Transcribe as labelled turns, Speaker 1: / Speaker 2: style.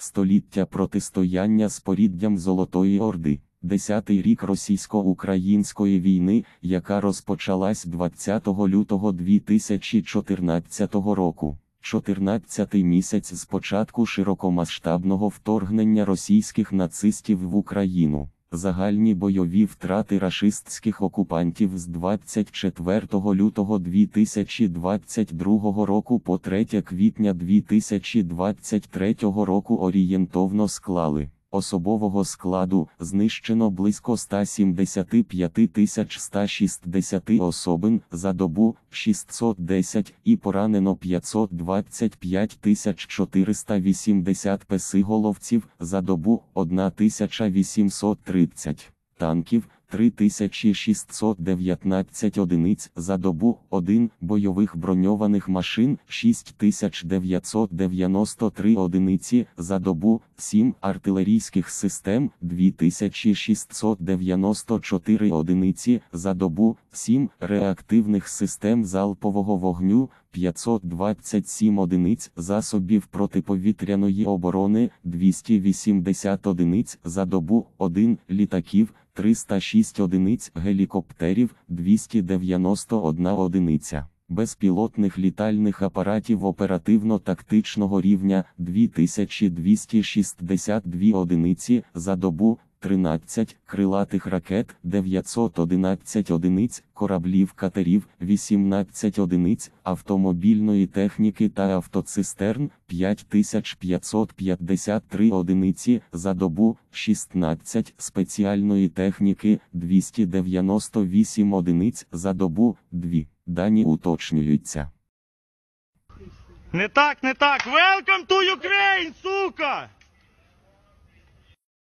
Speaker 1: Століття протистояння з поріддям Золотої Орди. Десятий рік російсько-української війни, яка розпочалась 20 лютого 2014 року. 14-й місяць з початку широкомасштабного вторгнення російських нацистів в Україну. Загальні бойові втрати рашистських окупантів з 24 лютого 2022 року по 3 квітня 2023 року орієнтовно склали. Особового складу знищено близько 175 160 особин за добу 610 і поранено 525 480 песиголовців за добу 1830 танків. 3619 одиниць за добу, 1 бойових броньованих машин 6993 одиниці за добу, 7 артилерійських систем 2694 одиниці за добу, 7 реактивних систем залпового вогню 527 одиниць засобів протиповітряної оборони 280 одиниць за добу, 1 літаків 306 одиниць гелікоптерів, 291 одиниця, безпілотних літальних апаратів оперативно-тактичного рівня 2262 одиниці за добу, 13 крилатих ракет, 911 одиниць, кораблів катерів, 18 одиниць, автомобільної техніки та автоцистерн, 5553 одиниці за добу, 16 спеціальної техніки, 298 одиниць за добу, 2. Дані уточнюються.
Speaker 2: Не так, не так. Welcome to Ukraine, сука!